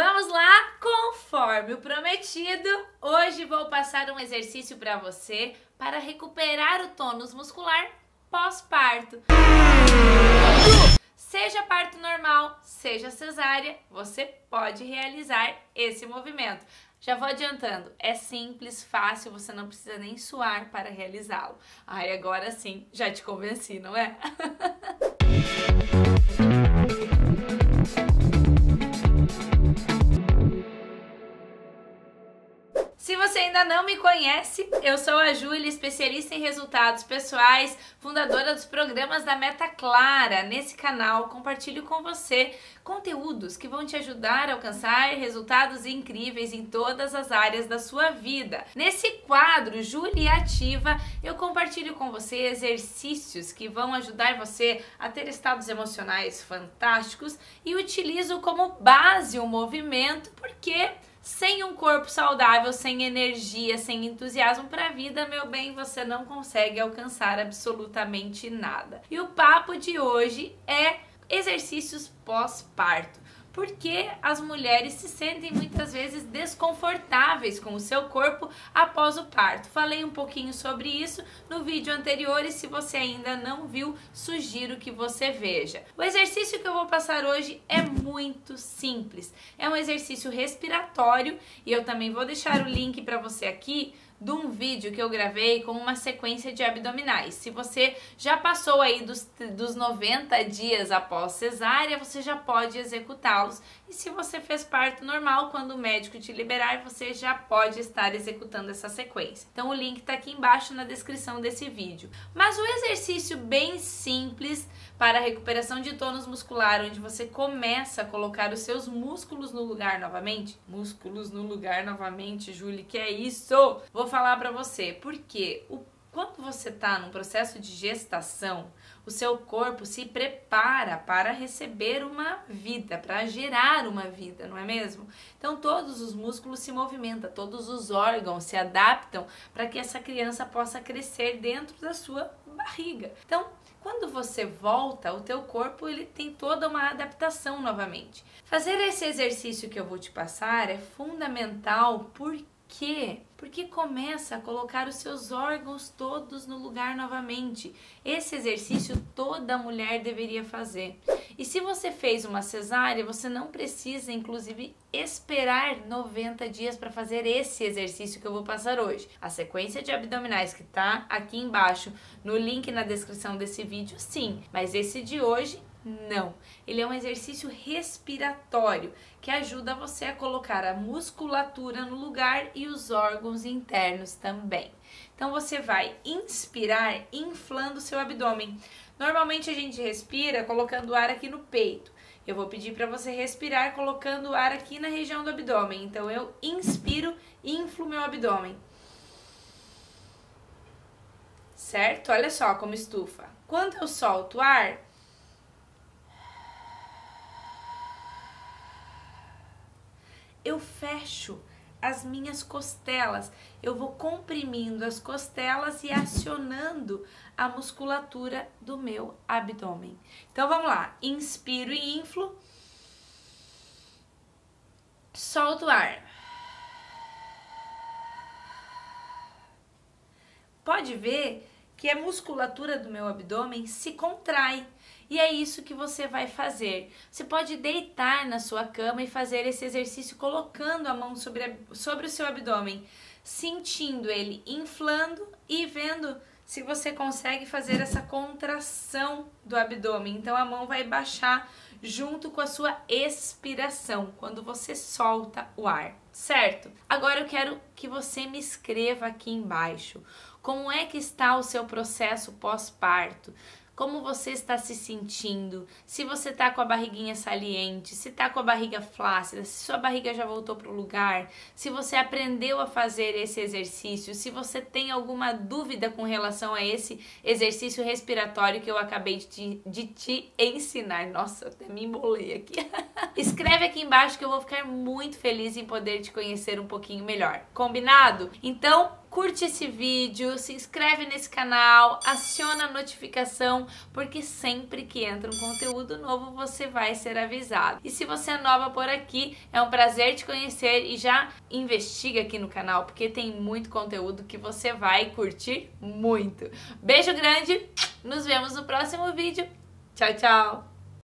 Vamos lá, conforme o prometido, hoje vou passar um exercício para você para recuperar o tônus muscular pós-parto. Seja parto normal, seja cesárea, você pode realizar esse movimento. Já vou adiantando, é simples, fácil, você não precisa nem suar para realizá-lo. Ai, agora sim, já te convenci, não é? ainda não me conhece, eu sou a Júlia, especialista em resultados pessoais, fundadora dos programas da Meta Clara. Nesse canal, compartilho com você conteúdos que vão te ajudar a alcançar resultados incríveis em todas as áreas da sua vida. Nesse quadro Júlia Ativa, eu compartilho com você exercícios que vão ajudar você a ter estados emocionais fantásticos e utilizo como base o movimento porque sem um corpo saudável, sem energia, sem entusiasmo para a vida, meu bem, você não consegue alcançar absolutamente nada. E o papo de hoje é exercícios pós-parto porque as mulheres se sentem muitas vezes desconfortáveis com o seu corpo após o parto. Falei um pouquinho sobre isso no vídeo anterior e se você ainda não viu, sugiro que você veja. O exercício que eu vou passar hoje é muito simples. É um exercício respiratório e eu também vou deixar o link para você aqui de um vídeo que eu gravei com uma sequência de abdominais. Se você já passou aí dos, dos 90 dias após cesárea, você já pode executá-los. E se você fez parto normal, quando o médico te liberar, você já pode estar executando essa sequência. Então o link está aqui embaixo na descrição desse vídeo. Mas o exercício bem simples para recuperação de tônus muscular, onde você começa a colocar os seus músculos no lugar novamente. Músculos no lugar novamente, Julie, que é isso? Vou falar para você, porque o quando você está num processo de gestação, o seu corpo se prepara para receber uma vida, para gerar uma vida, não é mesmo? Então todos os músculos se movimentam, todos os órgãos se adaptam para que essa criança possa crescer dentro da sua barriga. Então, quando você volta, o teu corpo ele tem toda uma adaptação novamente. Fazer esse exercício que eu vou te passar é fundamental porque quê? Porque começa a colocar os seus órgãos todos no lugar novamente. Esse exercício toda mulher deveria fazer. E se você fez uma cesárea, você não precisa, inclusive, esperar 90 dias para fazer esse exercício que eu vou passar hoje. A sequência de abdominais que tá aqui embaixo no link na descrição desse vídeo, sim, mas esse de hoje não. Ele é um exercício respiratório que ajuda você a colocar a musculatura no lugar e os órgãos internos também. Então você vai inspirar inflando seu abdômen. Normalmente a gente respira colocando ar aqui no peito. Eu vou pedir para você respirar colocando ar aqui na região do abdômen. Então eu inspiro inflo meu abdômen. Certo? Olha só como estufa. Quando eu solto o ar, eu fecho as minhas costelas. Eu vou comprimindo as costelas e acionando a musculatura do meu abdômen. Então vamos lá. Inspiro e inflo. Solto o ar. Pode ver que a musculatura do meu abdômen se contrai e é isso que você vai fazer. Você pode deitar na sua cama e fazer esse exercício colocando a mão sobre, sobre o seu abdômen, sentindo ele inflando e vendo se você consegue fazer essa contração do abdômen. Então a mão vai baixar junto com a sua expiração, quando você solta o ar, certo? Agora eu quero que você me escreva aqui embaixo como é que está o seu processo pós-parto como você está se sentindo, se você está com a barriguinha saliente, se está com a barriga flácida, se sua barriga já voltou para o lugar, se você aprendeu a fazer esse exercício, se você tem alguma dúvida com relação a esse exercício respiratório que eu acabei de te, de te ensinar. Nossa, até me embolei aqui. Escreve aqui embaixo que eu vou ficar muito feliz em poder te conhecer um pouquinho melhor. Combinado? Então, curte esse vídeo, se inscreve nesse canal, aciona a notificação, porque sempre que entra um conteúdo novo você vai ser avisado. E se você é nova por aqui, é um prazer te conhecer e já investiga aqui no canal, porque tem muito conteúdo que você vai curtir muito. Beijo grande, nos vemos no próximo vídeo. Tchau, tchau!